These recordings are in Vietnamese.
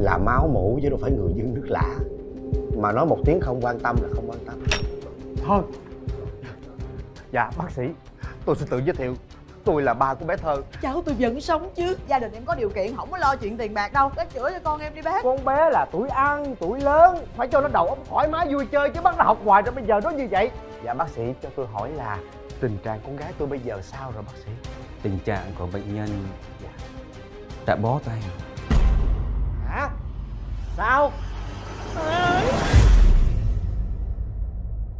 là máu mủ chứ đâu phải người dân nước lã mà nói một tiếng không quan tâm là không quan tâm. Thôi. Dạ bác sĩ tôi xin tự giới thiệu. Tôi là ba của bé thơ. Cháu tôi vẫn sống chứ. Gia đình em có điều kiện không có lo chuyện tiền bạc đâu. Bác chữa cho con em đi bác. Con bé là tuổi ăn tuổi lớn. Phải cho nó đầu óc thoải mái vui chơi chứ bắt nó học hoài rồi bây giờ nó như vậy. Dạ bác sĩ cho tôi hỏi là tình trạng con gái tôi bây giờ sao rồi bác sĩ? Tình trạng của bệnh nhân đã bó tay sao?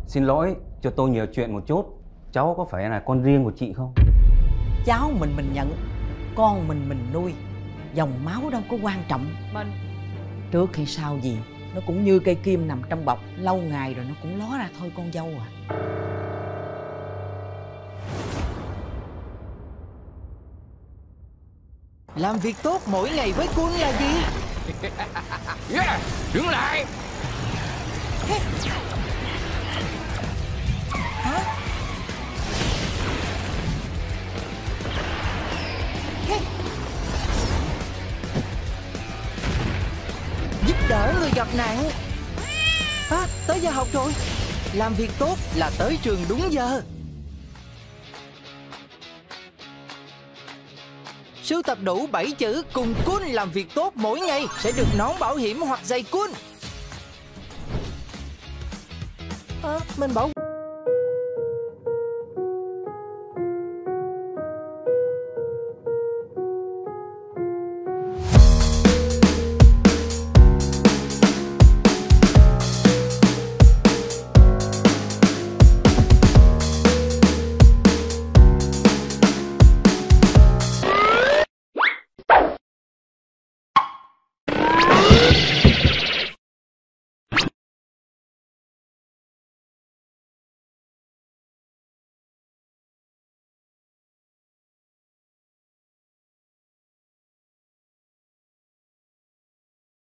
Xin lỗi cho tôi nhiều chuyện một chút. Cháu có phải là con riêng của chị không? Cháu mình mình nhận con mình mình nuôi. Dòng máu đâu có quan trọng. Mình. Trước hay sau gì nó cũng như cây kim nằm trong bọc. Lâu ngày rồi nó cũng ló ra thôi con dâu à. Làm việc tốt mỗi ngày với Kun là gì? yeah, đứng lại. Giúp đỡ người gặp nạn. À, Tới giờ học rồi. Làm việc tốt là tới trường đúng giờ. Sưu tập đủ 7 chữ cùng Kun làm việc tốt mỗi ngày sẽ được nón bảo hiểm hoặc giày Kun. À, mình bảo